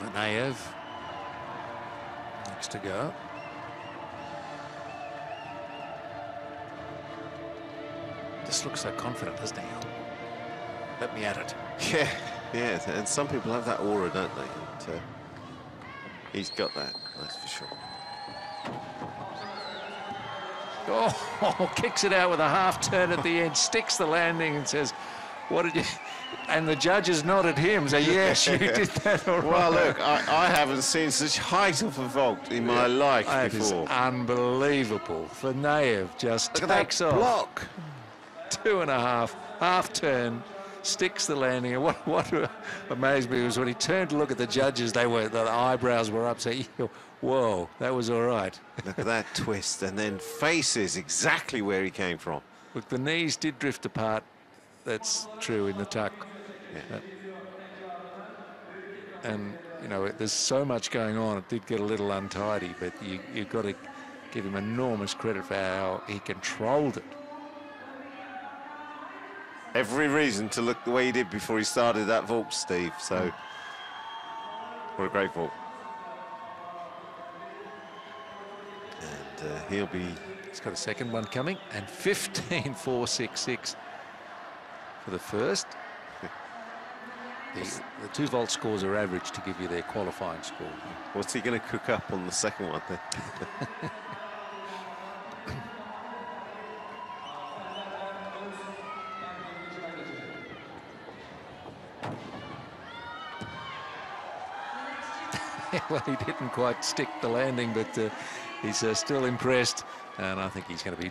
Verniaiev. Next to go. Just looks so confident, doesn't he? Let me at it. Yeah, yeah, and some people have that aura, don't they? And, uh, he's got that, that's for sure. Oh, kicks it out with a half turn at the end, sticks the landing and says, what did you... And the judges nodded him, say, yes, you did that all right. Well, look, I, I haven't seen such height of a vault in my life That is before. unbelievable. Verniaiev just Look takes off. block. Two and a half, half turn, sticks the landing. And what, what amazed me was when he turned to look at the judges, they were, the eyebrows were up, saying, whoa, that was all right. Look at that twist, and then faces exactly where he came from. Look, the knees did drift apart. That's true in the tuck. Yeah. Uh, and, you know, there's so much going on. It did get a little untidy, but you, you've got to give him enormous credit for how he controlled it. Every reason to look the way he did before he started that vault, Steve. So, what a great vault. And uh, he'll be He's got a second one coming, and 15.466 for the first. The, the two vault scores are average to give you their qualifying score. What's he going to cook up on the second one then? well, he didn't quite stick the landing, but uh, he's uh, still impressed, and I think he's going to be